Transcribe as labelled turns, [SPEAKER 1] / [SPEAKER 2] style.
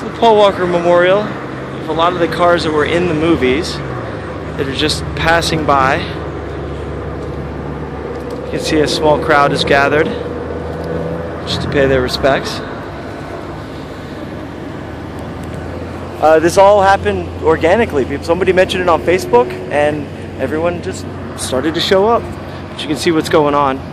[SPEAKER 1] Paul Walker Memorial. of a lot of the cars that were in the movies that are just passing by. You can see a small crowd is gathered just to pay their respects. Uh, this all happened organically. Somebody mentioned it on Facebook, and everyone just started to show up. But you can see what's going on.